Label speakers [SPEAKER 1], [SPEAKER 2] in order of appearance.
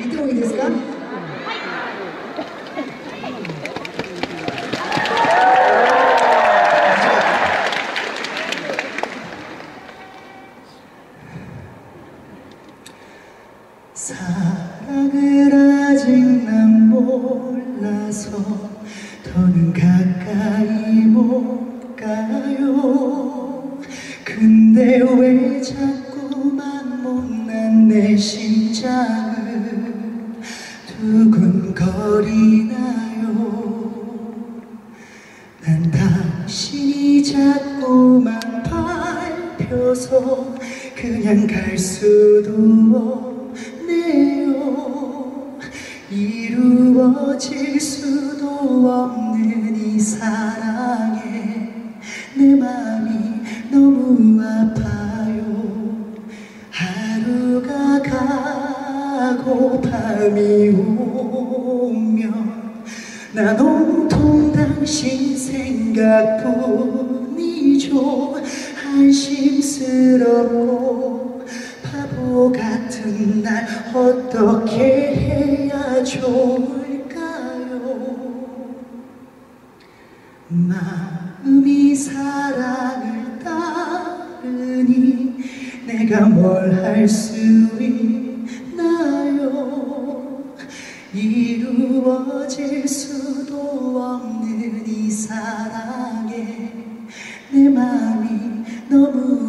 [SPEAKER 1] 이태원이 됐을까? 사랑을 아직 난 몰라서 더는 가까이 못 가요 근데 왜 자꾸만 못난 내 심장은 두근거리나요. 난 당신이 자꾸만 밟혀서 그냥 갈 수도 없네요. 이루어질 수도 없는 이 사랑에 내 맘이 너무 아파 가고 밤이 오면 난 온통 당신 생각뿐이죠. 한심스럽고 바보 같은 날 어떻게 해야 좋을까요? 마음이 사랑을 따르니 내가 뭘 할 수 있나요 이루어질 수도 없는 이 사랑에 내 마음이 너무